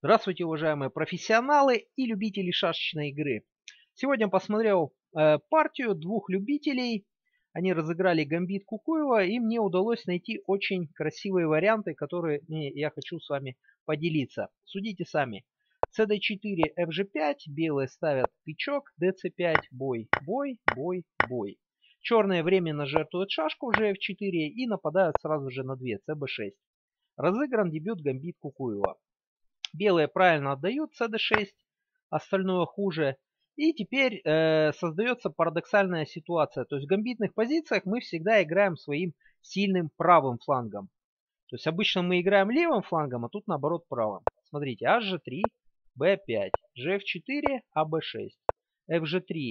Здравствуйте, уважаемые профессионалы и любители шашечной игры. Сегодня посмотрел э, партию двух любителей. Они разыграли гамбит Кукуева, и мне удалось найти очень красивые варианты, которые я хочу с вами поделиться. Судите сами. cd4, fg5, белые ставят тычок, dc5, бой, бой, бой, бой. Черные временно жертвуют шашку gf4 и нападают сразу же на 2, cb6. Разыгран дебют гамбит Кукуева. Белые правильно отдают cd6, остальное хуже. И теперь э, создается парадоксальная ситуация. То есть в гамбитных позициях мы всегда играем своим сильным правым флангом. То есть обычно мы играем левым флангом, а тут наоборот правым. Смотрите, hg3, b5, gf4, ab6, fg3,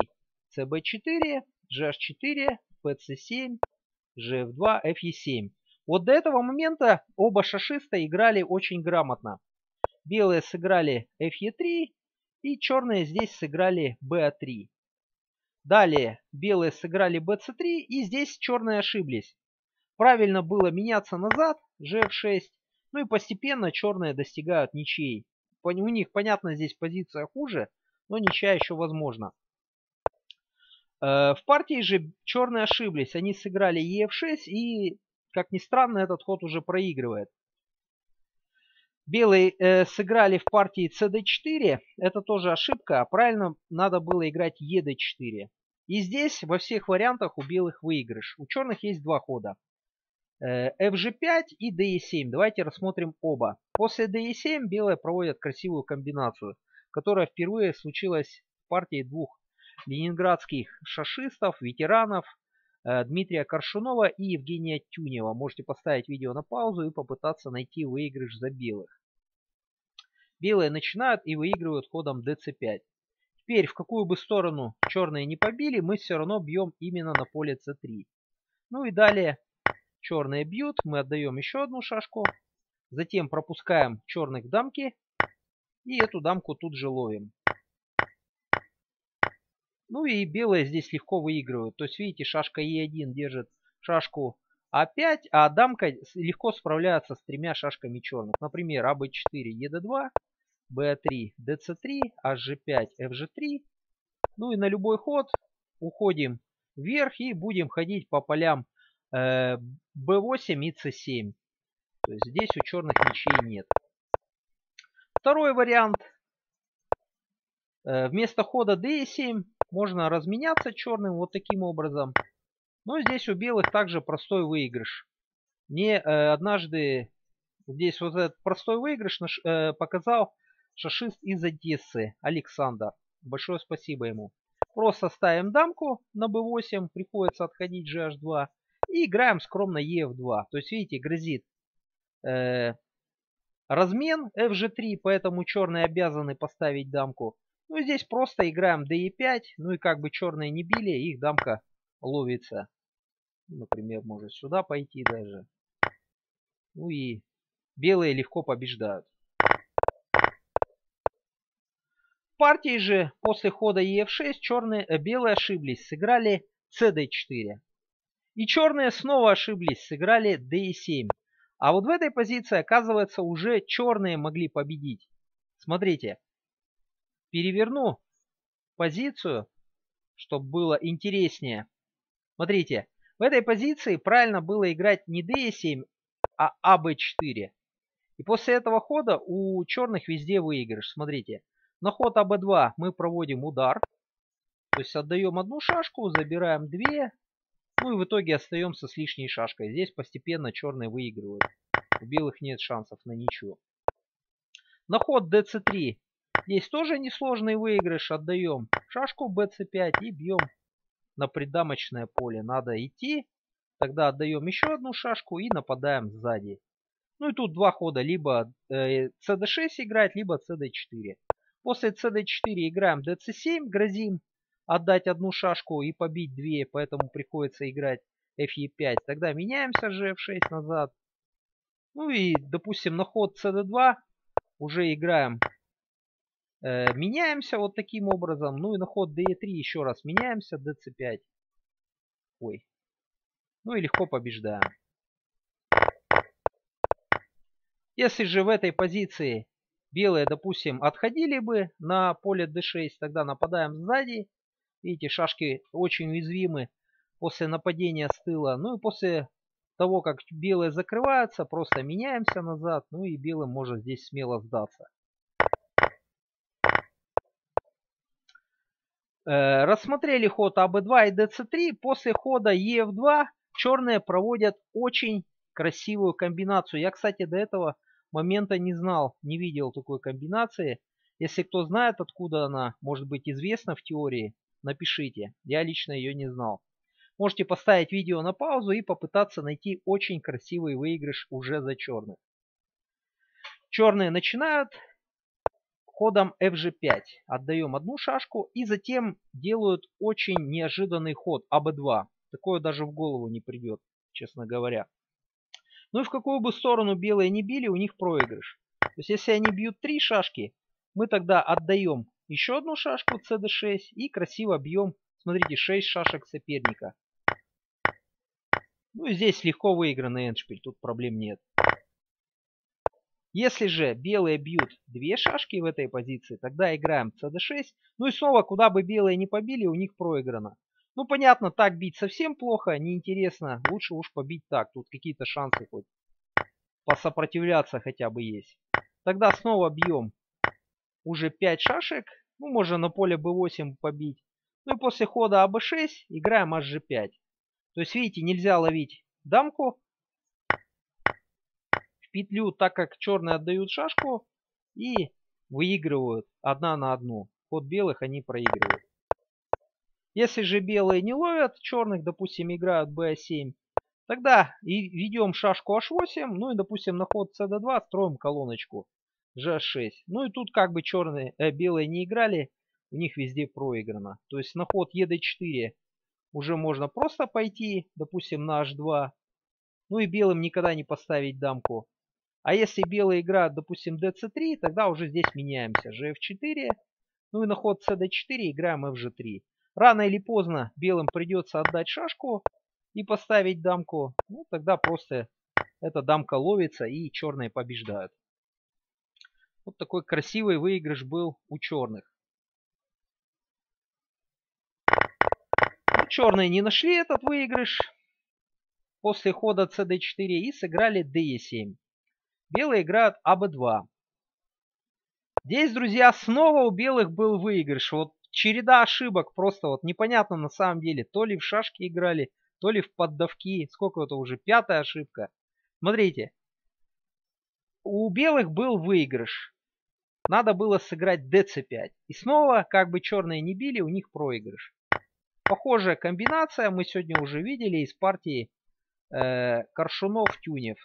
cb4, gh4, pc7, gf2, fe7. Вот до этого момента оба шашиста играли очень грамотно. Белые сыграли fe3 и черные здесь сыграли ba3. Далее белые сыграли bc3 и здесь черные ошиблись. Правильно было меняться назад, gf6. Ну и постепенно черные достигают ничей. У них, понятно, здесь позиция хуже, но ничья еще возможна. Э, в партии же черные ошиблись. Они сыграли ef6 и, как ни странно, этот ход уже проигрывает. Белые э, сыграли в партии cd4. Это тоже ошибка. Правильно надо было играть ед4. И здесь во всех вариантах у белых выигрыш. У черных есть два хода. Э, fg5 и de7. Давайте рассмотрим оба. После de7 белые проводят красивую комбинацию, которая впервые случилась в партии двух ленинградских шашистов, ветеранов, Дмитрия Коршунова и Евгения Тюнева. Можете поставить видео на паузу и попытаться найти выигрыш за белых. Белые начинают и выигрывают ходом dc5. Теперь, в какую бы сторону черные не побили, мы все равно бьем именно на поле c3. Ну и далее черные бьют, мы отдаем еще одну шашку. Затем пропускаем черных к дамке. И эту дамку тут же ловим. Ну и белые здесь легко выигрывают. То есть, видите, шашка Е1 держит шашку А5, а дамка легко справляется с тремя шашками черных. Например, АБ4, ЕД2, b3, dc3, hg5, fg3. Ну и на любой ход уходим вверх и будем ходить по полям э, b8 и c7. То есть здесь у черных ничей нет. Второй вариант. Э, вместо хода d7 можно разменяться черным вот таким образом. Но здесь у белых также простой выигрыш. Мне э, однажды здесь вот этот простой выигрыш наш, э, показал Шашист из Одессы, Александр. Большое спасибо ему. Просто ставим дамку на b8, приходится отходить gh2. И играем скромно ef2. То есть, видите, грозит э, размен fg3, поэтому черные обязаны поставить дамку. Ну, здесь просто играем de5. Ну и как бы черные не били, их дамка ловится. Например, может сюда пойти даже. Ну и белые легко побеждают. партии же после хода ef6 черные, э, белые ошиблись, сыграли cd4. И черные снова ошиблись, сыграли d7. А вот в этой позиции, оказывается, уже черные могли победить. Смотрите, переверну позицию, чтобы было интереснее. Смотрите, в этой позиции правильно было играть не d7, а ab4. И после этого хода у черных везде выигрыш. Смотрите, на ход АБ2 мы проводим удар. То есть отдаем одну шашку, забираем две. Ну и в итоге остаемся с лишней шашкой. Здесь постепенно черные выигрывают. У белых нет шансов на ничего. На ход dc3. Здесь тоже несложный выигрыш. Отдаем шашку bc5 и бьем на придамочное поле. Надо идти. Тогда отдаем еще одну шашку и нападаем сзади. Ну и тут два хода. Либо э, cd6 играть, либо cd4. После cd4 играем dc7, грозим отдать одну шашку и побить две, поэтому приходится играть fe5. Тогда меняемся же f6 назад. Ну и, допустим, на ход cd2 уже играем, э, меняемся вот таким образом. Ну и на ход de3 еще раз меняемся, dc5. Ой. Ну и легко побеждаем. Если же в этой позиции Белые, допустим, отходили бы на поле d6, тогда нападаем сзади. Видите, шашки очень уязвимы после нападения с тыла. Ну и после того, как белые закрываются, просто меняемся назад. Ну и белым может здесь смело сдаться. Рассмотрели ход АБ2 и ДЦ3. После хода ЕФ2 черные проводят очень красивую комбинацию. Я, кстати, до этого момента не знал, не видел такой комбинации. Если кто знает, откуда она может быть известна в теории, напишите. Я лично ее не знал. Можете поставить видео на паузу и попытаться найти очень красивый выигрыш уже за черных. Черные начинают ходом fg5. Отдаем одну шашку и затем делают очень неожиданный ход АБ2. Такое даже в голову не придет, честно говоря. Ну и в какую бы сторону белые не били, у них проигрыш. То есть если они бьют три шашки, мы тогда отдаем еще одну шашку cd6 и красиво бьем, смотрите, 6 шашек соперника. Ну и здесь легко выигранный эндшпиль, тут проблем нет. Если же белые бьют две шашки в этой позиции, тогда играем cd6. Ну и снова, куда бы белые не побили, у них проиграно. Ну, понятно, так бить совсем плохо, неинтересно. Лучше уж побить так. Тут какие-то шансы хоть посопротивляться хотя бы есть. Тогда снова бьем уже 5 шашек. Ну, можно на поле b8 побить. Ну и после хода АБ6 играем HG5. То есть, видите, нельзя ловить дамку петлю, так как черные отдают шашку и выигрывают одна на одну. Ход белых они проигрывают. Если же белые не ловят черных, допустим, играют b7, тогда и ведем шашку h8, ну и, допустим, на ход cd2 строим колоночку g6. Ну и тут как бы черные, э, белые не играли, у них везде проиграно. То есть на ход ед4 уже можно просто пойти, допустим, на h2. Ну и белым никогда не поставить дамку. А если белые играют, допустим, dc3, тогда уже здесь меняемся. gf4. Ну и на ход cd4 играем fg3. Рано или поздно белым придется отдать шашку и поставить дамку. Ну, тогда просто эта дамка ловится и черные побеждают. Вот такой красивый выигрыш был у черных. Ну, черные не нашли этот выигрыш после хода cd4 и сыграли de7. Белые играют аб2. Здесь, друзья, снова у белых был выигрыш. Вот череда ошибок просто вот непонятно на самом деле. То ли в шашки играли, то ли в поддавки. Сколько это уже? Пятая ошибка. Смотрите. У белых был выигрыш. Надо было сыграть dc5. И снова, как бы черные не били, у них проигрыш. Похожая комбинация мы сегодня уже видели из партии э, Коршунов-Тюнев.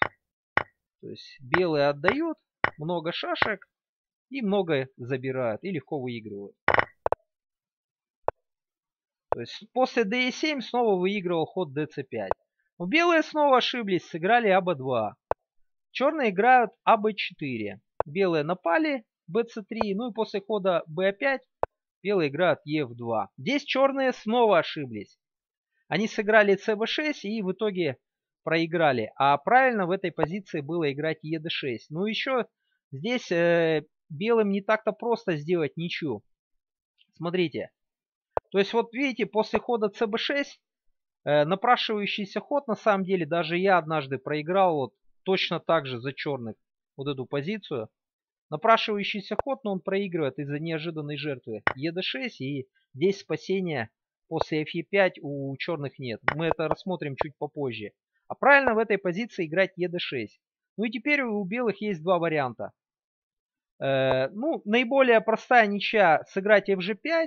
То есть белые отдают, много шашек и много забирают и легко выигрывают. То есть после d7 снова выигрывал ход dc5. Но белые снова ошиблись, сыграли аб2. Черные играют аб4. Белые напали, bc3. Ну и после хода b5 белые играют ef2. Здесь черные снова ошиблись. Они сыграли cb6 и в итоге проиграли. А правильно в этой позиции было играть ед6. Ну еще здесь э, белым не так-то просто сделать ничью. Смотрите. То есть вот видите, после хода cb6 э, напрашивающийся ход, на самом деле, даже я однажды проиграл вот точно так же за черных вот эту позицию. Напрашивающийся ход, но он проигрывает из-за неожиданной жертвы ед6 и здесь спасения после fe5 у черных нет. Мы это рассмотрим чуть попозже. А правильно в этой позиции играть ед6. Ну и теперь у белых есть два варианта. Э, ну, наиболее простая ничья сыграть fg5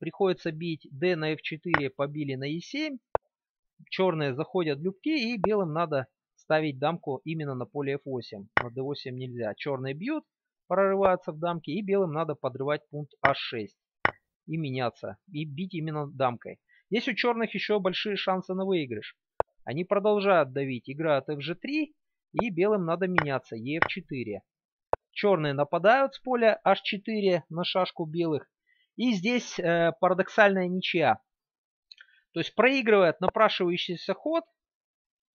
Приходится бить d на f4, побили на e7. Черные заходят в любки и белым надо ставить дамку именно на поле f8. На d8 нельзя. Черные бьют, прорываются в дамки и белым надо подрывать пункт h6 и меняться. И бить именно дамкой. Здесь у черных еще большие шансы на выигрыш. Они продолжают давить, играют fg3 и белым надо меняться, ef4. Черные нападают с поля h4 на шашку белых и здесь э, парадоксальная ничья. То есть проигрывает напрашивающийся ход,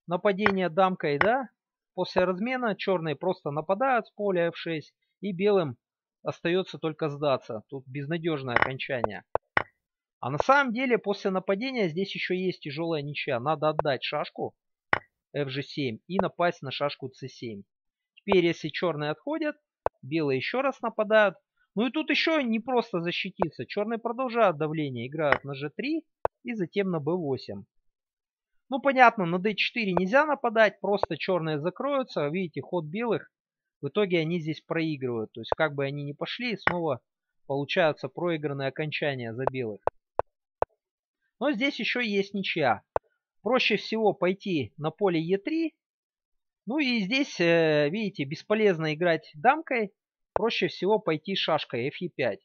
нападение дамкой, да, после размена черные просто нападают с поля f6, И белым остается только сдаться. Тут безнадежное окончание. А на самом деле после нападения здесь еще есть тяжелая ничья. Надо отдать шашку fg7 и напасть на шашку c7. Теперь если черные отходят, белые еще раз нападают. Ну и тут еще не просто защититься. Черные продолжают давление, играют на g3 и затем на b8. Ну понятно, на d4 нельзя нападать, просто черные закроются. Видите, ход белых, в итоге они здесь проигрывают. То есть как бы они ни пошли, снова получаются проигранные окончания за белых. Но здесь еще есть ничья. Проще всего пойти на поле Е3. Ну и здесь, э, видите, бесполезно играть дамкой. Проще всего пойти шашкой Фе5.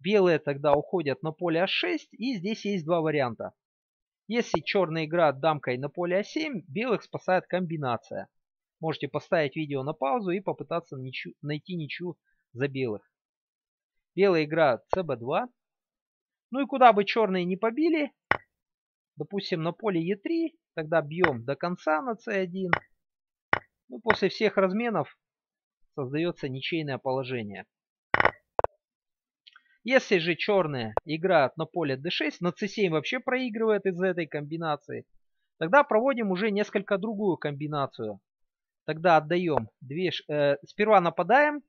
Белые тогда уходят на поле А6. И здесь есть два варианта. Если черная играет дамкой на поле А7, белых спасает комбинация. Можете поставить видео на паузу и попытаться ничью, найти ничью за белых. Белые играют ЦБ2. Ну и куда бы черные не побили, допустим, на поле Е3, тогда бьем до конца на С1. Ну, после всех разменов создается ничейное положение. Если же черные играют на поле d6, на c7 вообще проигрывает из-за этой комбинации, тогда проводим уже несколько другую комбинацию. Тогда отдаем две... Э, сперва нападаем,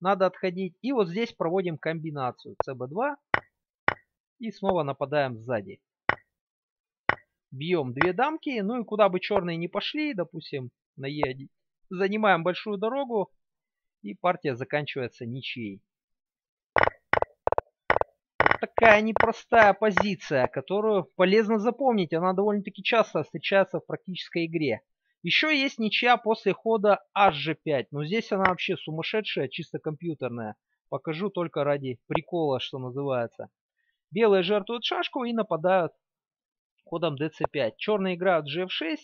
надо отходить, и вот здесь проводим комбинацию cb2 и снова нападаем сзади бьем две дамки, ну и куда бы черные не пошли, допустим, на Е1, занимаем большую дорогу, и партия заканчивается ничьей. Вот такая непростая позиция, которую полезно запомнить, она довольно-таки часто встречается в практической игре. Еще есть ничья после хода HG5, но здесь она вообще сумасшедшая, чисто компьютерная. Покажу только ради прикола, что называется. Белые жертвуют шашку и нападают ходом dc5. Черные играют gf6.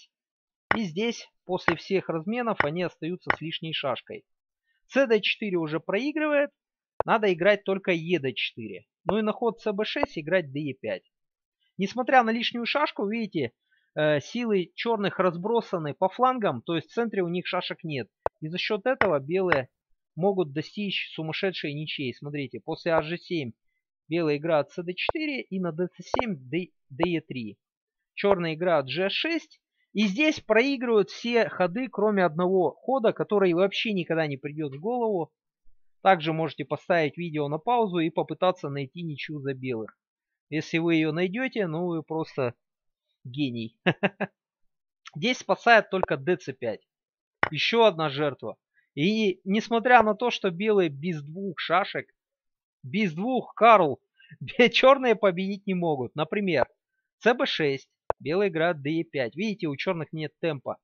И здесь после всех разменов они остаются с лишней шашкой. cd4 уже проигрывает. Надо играть только ед4. Ну и на ход cb6 играть de5. Несмотря на лишнюю шашку, видите, э, силы черных разбросаны по флангам. То есть в центре у них шашек нет. И за счет этого белые могут достичь сумасшедшей ничьей. Смотрите, после hg7 белые играют cd4 и на dc7 de3 черная игра g6. И здесь проигрывают все ходы, кроме одного хода, который вообще никогда не придет в голову. Также можете поставить видео на паузу и попытаться найти ничью за белых. Если вы ее найдете, ну вы просто гений. Здесь спасает только dc5. Еще одна жертва. И несмотря на то, что белые без двух шашек, без двух Карл, черные победить не могут. Например, cb6, Белая играет d5. Видите, у черных нет темпа.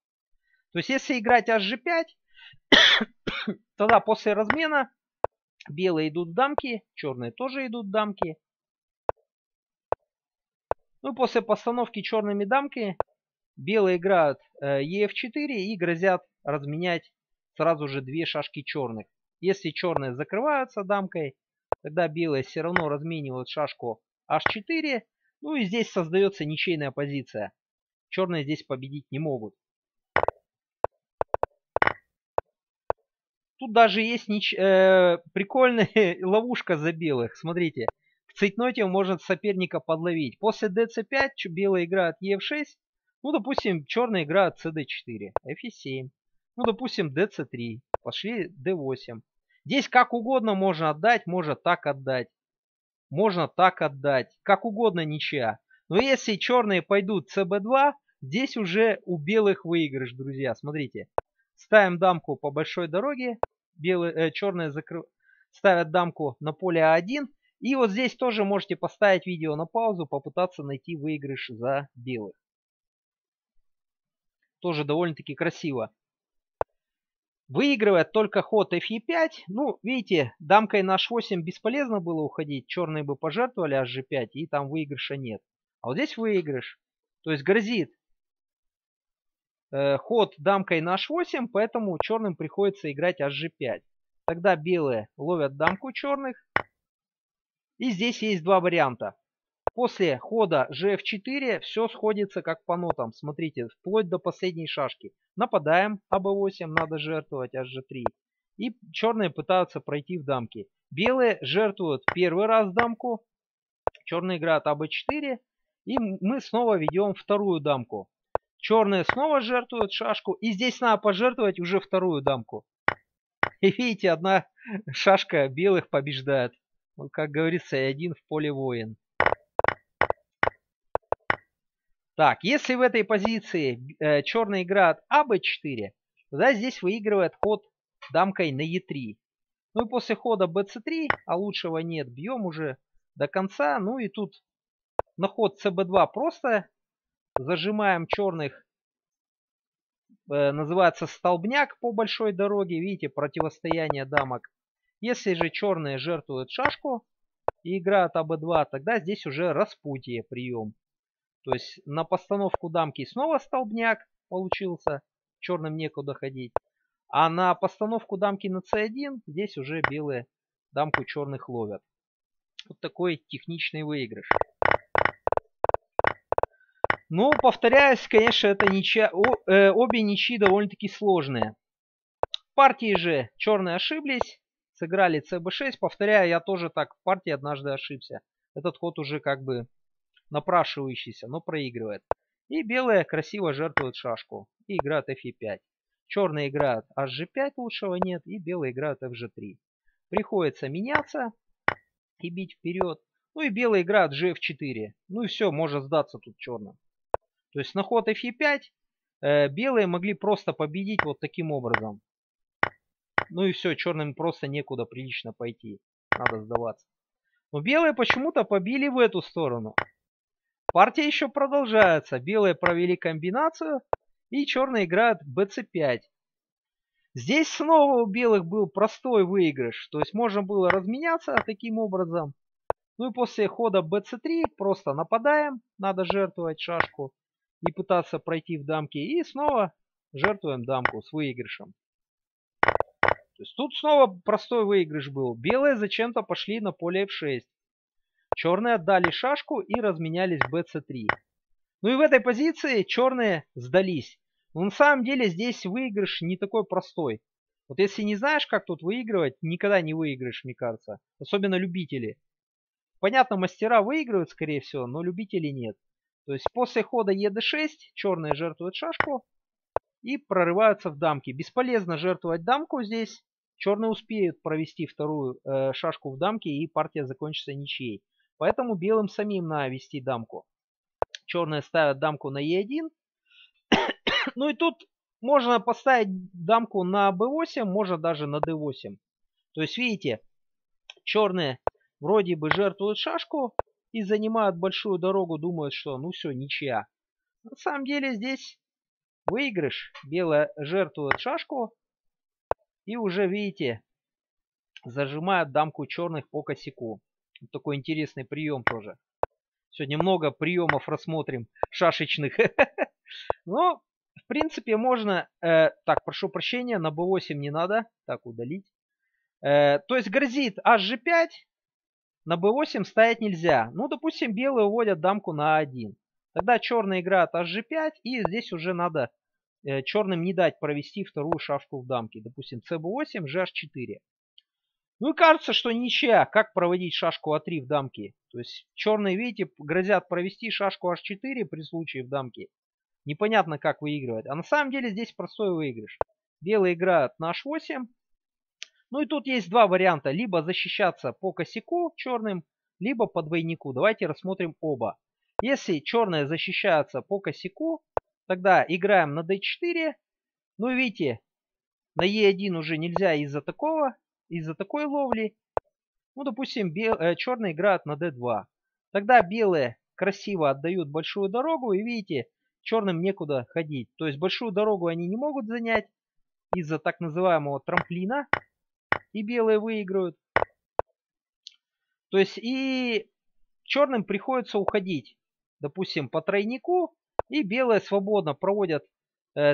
То есть, если играть hg5, тогда после размена белые идут дамки, черные тоже идут дамки. Ну, после постановки черными дамки, белые играют э, ef4 и грозят разменять сразу же две шашки черных. Если черные закрываются дамкой, тогда белые все равно разменивают шашку h4 ну и здесь создается ничейная позиция. Черные здесь победить не могут. Тут даже есть нич... э, прикольная ловушка за белых. Смотрите. В цейтноте может соперника подловить. После dc5 белые играют ef6. Ну, допустим, черные играют cd4. f7. Ну, допустим, dc3. Пошли d8. Здесь как угодно можно отдать, может так отдать. Можно так отдать. Как угодно ничья. Но если черные пойдут cb2, здесь уже у белых выигрыш, друзья. Смотрите. Ставим дамку по большой дороге. Белые, э, черные закры... ставят дамку на поле А1. И вот здесь тоже можете поставить видео на паузу, попытаться найти выигрыш за белых. Тоже довольно-таки красиво. Выигрывает только ход fe5. Ну, видите, дамкой на h8 бесполезно было уходить. Черные бы пожертвовали hg5, и там выигрыша нет. А вот здесь выигрыш. То есть грозит э, ход дамкой на h8, поэтому черным приходится играть hg5. Тогда белые ловят дамку черных. И здесь есть два варианта. После хода gf4 все сходится как по нотам. Смотрите, вплоть до последней шашки. Нападаем, АБ8, надо жертвовать, HG3. И черные пытаются пройти в дамки. Белые жертвуют первый раз дамку. Черные играют АБ4. И мы снова ведем вторую дамку. Черные снова жертвуют шашку. И здесь надо пожертвовать уже вторую дамку. И видите, одна шашка белых побеждает. Ну, как говорится, один в поле воин. Так, если в этой позиции э, черный играет АБ4, тогда здесь выигрывает ход дамкой на Е3. Ну и после хода БЦ3, а лучшего нет, бьем уже до конца. Ну и тут на ход ЦБ2 просто зажимаем черных, э, называется столбняк по большой дороге. Видите, противостояние дамок. Если же черные жертвуют шашку и играют АБ2, тогда здесь уже распутие прием. То есть на постановку дамки снова столбняк получился. Черным некуда ходить. А на постановку дамки на c1 здесь уже белые дамку черных ловят. Вот такой техничный выигрыш. Но, повторяюсь, конечно, это ничья, о, э, обе ничьи довольно-таки сложные. Партии же черные ошиблись, сыграли cb6. Повторяю, я тоже так в партии однажды ошибся. Этот ход уже как бы напрашивающийся, но проигрывает. И белые красиво жертвуют шашку и играют fe5. Черные играют hg5, лучшего нет, и белые играют fg3. Приходится меняться и бить вперед. Ну и белые играют gf4. Ну и все, можно сдаться тут черным. То есть на ход fe5 э, белые могли просто победить вот таким образом. Ну и все, черным просто некуда прилично пойти. Надо сдаваться. Но белые почему-то побили в эту сторону. Партия еще продолжается. Белые провели комбинацию и черные играют bc5. Здесь снова у белых был простой выигрыш. То есть можно было разменяться таким образом. Ну и после хода bc3 просто нападаем. Надо жертвовать шашку и пытаться пройти в дамки. И снова жертвуем дамку с выигрышем. То есть тут снова простой выигрыш был. Белые зачем-то пошли на поле f6. Черные отдали шашку и разменялись bc3. Ну и в этой позиции черные сдались. Но на самом деле здесь выигрыш не такой простой. Вот если не знаешь, как тут выигрывать, никогда не выиграешь, мне кажется. Особенно любители. Понятно, мастера выигрывают, скорее всего, но любители нет. То есть после хода ед6 черные жертвуют шашку и прорываются в дамки. Бесполезно жертвовать дамку здесь. Черные успеют провести вторую э, шашку в дамке и партия закончится ничьей. Поэтому белым самим надо вести дамку. Черные ставят дамку на Е1. ну и тут можно поставить дамку на b8, можно даже на d8. То есть, видите, черные вроде бы жертвуют шашку и занимают большую дорогу, думают, что ну все, ничья. На самом деле здесь выигрыш. Белая жертвует шашку и уже, видите, зажимают дамку черных по косяку. Такой интересный прием тоже. Сегодня много приемов рассмотрим шашечных. Но, в принципе, можно... Э, так, прошу прощения, на b8 не надо. Так, удалить. Э, то есть грозит hg5. На b8 ставить нельзя. Ну, допустим, белые уводят дамку на a1. Тогда черные играют hg5. И здесь уже надо э, черным не дать провести вторую шашку в дамке. Допустим, cb8, gh4. Ну и кажется, что ничья. Как проводить шашку А3 в дамке? То есть черные, видите, грозят провести шашку H4 при случае в дамке. Непонятно, как выигрывать. А на самом деле здесь простой выигрыш. Белые играют на H8. Ну и тут есть два варианта. Либо защищаться по косяку черным, либо по двойнику. Давайте рассмотрим оба. Если черные защищаются по косяку, тогда играем на D4. Ну видите, на E1 уже нельзя из-за такого из-за такой ловли, ну, допустим, бел, э, черные играют на d2. Тогда белые красиво отдают большую дорогу, и видите, черным некуда ходить. То есть большую дорогу они не могут занять из-за так называемого трамплина, и белые выиграют. То есть и черным приходится уходить, допустим, по тройнику, и белые свободно проводят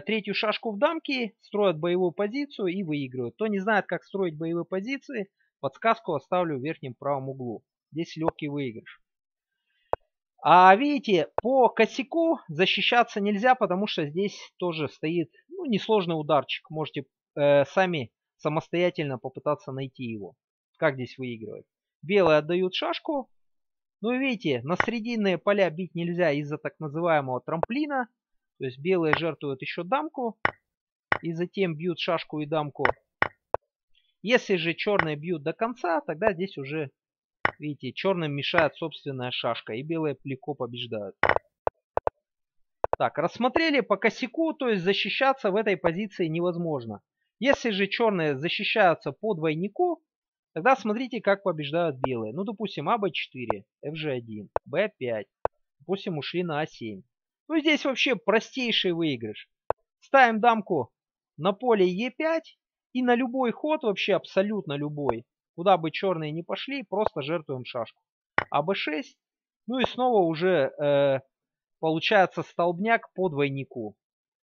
третью шашку в дамке, строят боевую позицию и выигрывают. Кто не знает, как строить боевые позиции, подсказку оставлю в верхнем правом углу. Здесь легкий выигрыш. А видите, по косяку защищаться нельзя, потому что здесь тоже стоит ну, несложный ударчик. Можете э, сами самостоятельно попытаться найти его. Как здесь выигрывать? Белые отдают шашку. Ну и видите, на срединные поля бить нельзя из-за так называемого трамплина. То есть белые жертвуют еще дамку. И затем бьют шашку и дамку. Если же черные бьют до конца, тогда здесь уже, видите, черным мешает собственная шашка. И белые легко побеждают. Так, рассмотрели по косяку, то есть защищаться в этой позиции невозможно. Если же черные защищаются по двойнику, тогда смотрите, как побеждают белые. Ну, допустим, АБ4, FG1, Б5. Допустим, ушли на А7. Ну, здесь вообще простейший выигрыш. Ставим дамку на поле Е5 и на любой ход, вообще абсолютно любой, куда бы черные не пошли, просто жертвуем шашку. АБ6. Ну и снова уже э, получается столбняк по двойнику.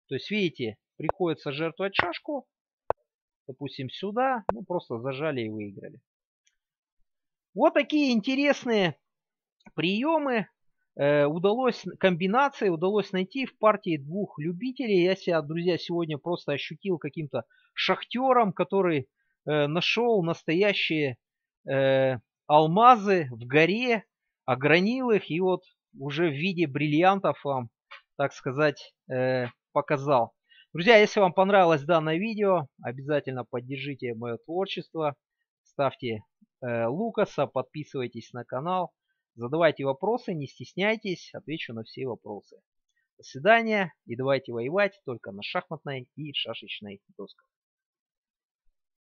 То есть, видите, приходится жертвовать шашку. Допустим, сюда. Ну, просто зажали и выиграли. Вот такие интересные приемы удалось, комбинации удалось найти в партии двух любителей. Я себя, друзья, сегодня просто ощутил каким-то шахтером, который э, нашел настоящие э, алмазы в горе, огранил их и вот уже в виде бриллиантов вам, так сказать, э, показал. Друзья, если вам понравилось данное видео, обязательно поддержите мое творчество, ставьте э, Лукаса, подписывайтесь на канал, задавайте вопросы, не стесняйтесь, отвечу на все вопросы. До свидания и давайте воевать только на шахматной и шашечной досках.